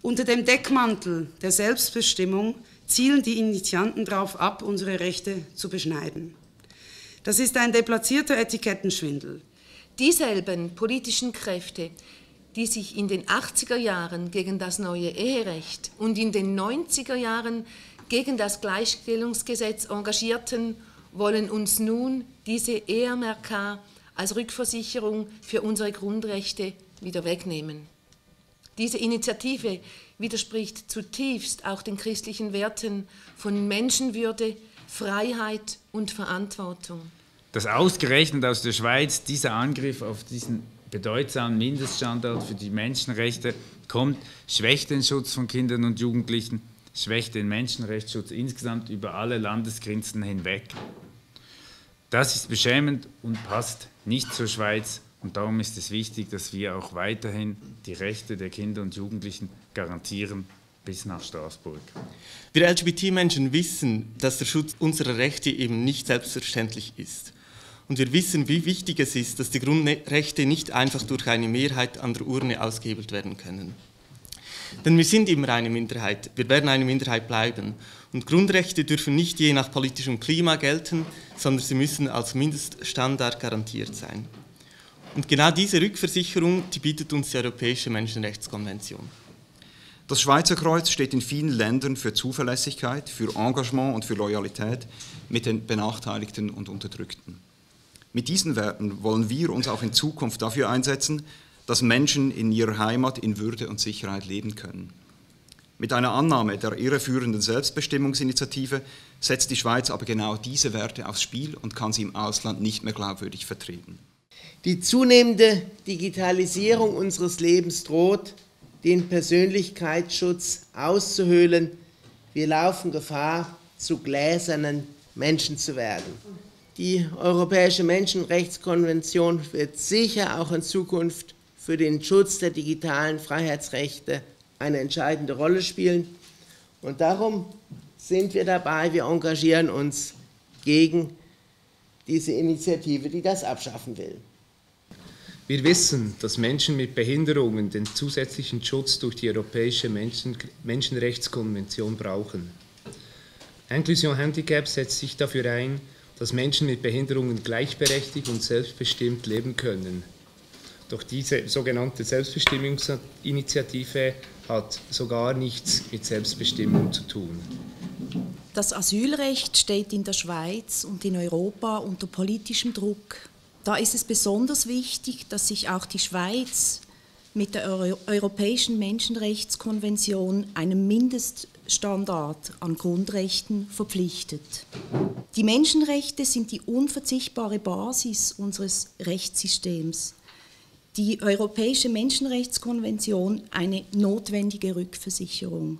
Unter dem Deckmantel der Selbstbestimmung zielen die Initianten darauf ab, unsere Rechte zu beschneiden. Das ist ein deplatzierter Etikettenschwindel. Dieselben politischen Kräfte, die sich in den 80er Jahren gegen das neue Eherecht und in den 90er Jahren gegen das Gleichstellungsgesetz engagierten, wollen uns nun diese EMRK als Rückversicherung für unsere Grundrechte wieder wegnehmen. Diese Initiative widerspricht zutiefst auch den christlichen Werten von Menschenwürde, Freiheit und Verantwortung. Dass ausgerechnet aus der Schweiz dieser Angriff auf diesen bedeutsamen Mindeststandard für die Menschenrechte kommt, schwächt den Schutz von Kindern und Jugendlichen, schwächt den Menschenrechtsschutz insgesamt über alle Landesgrenzen hinweg. Das ist beschämend und passt nicht zur Schweiz und darum ist es wichtig, dass wir auch weiterhin die Rechte der Kinder und Jugendlichen garantieren bis nach Straßburg. Wir LGBT-Menschen wissen, dass der Schutz unserer Rechte eben nicht selbstverständlich ist. Und wir wissen, wie wichtig es ist, dass die Grundrechte nicht einfach durch eine Mehrheit an der Urne ausgehebelt werden können. Denn wir sind immer eine Minderheit, wir werden eine Minderheit bleiben. Und Grundrechte dürfen nicht je nach politischem Klima gelten, sondern sie müssen als Mindeststandard garantiert sein. Und genau diese Rückversicherung, die bietet uns die Europäische Menschenrechtskonvention. Das Schweizer Kreuz steht in vielen Ländern für Zuverlässigkeit, für Engagement und für Loyalität mit den Benachteiligten und Unterdrückten. Mit diesen Werten wollen wir uns auch in Zukunft dafür einsetzen, dass Menschen in ihrer Heimat in Würde und Sicherheit leben können. Mit einer Annahme der irreführenden Selbstbestimmungsinitiative setzt die Schweiz aber genau diese Werte aufs Spiel und kann sie im Ausland nicht mehr glaubwürdig vertreten. Die zunehmende Digitalisierung unseres Lebens droht, den Persönlichkeitsschutz auszuhöhlen. Wir laufen Gefahr, zu gläsernen Menschen zu werden. Die Europäische Menschenrechtskonvention wird sicher auch in Zukunft für den Schutz der digitalen Freiheitsrechte eine entscheidende Rolle spielen. Und darum sind wir dabei, wir engagieren uns gegen diese Initiative, die das abschaffen will. Wir wissen, dass Menschen mit Behinderungen den zusätzlichen Schutz durch die Europäische Menschen Menschenrechtskonvention brauchen. Inclusion Handicap setzt sich dafür ein, dass Menschen mit Behinderungen gleichberechtigt und selbstbestimmt leben können. Doch diese sogenannte Selbstbestimmungsinitiative hat sogar nichts mit Selbstbestimmung zu tun. Das Asylrecht steht in der Schweiz und in Europa unter politischem Druck. Da ist es besonders wichtig, dass sich auch die Schweiz mit der Euro Europäischen Menschenrechtskonvention einem Mindeststandard an Grundrechten verpflichtet. Die Menschenrechte sind die unverzichtbare Basis unseres Rechtssystems die Europäische Menschenrechtskonvention eine notwendige Rückversicherung.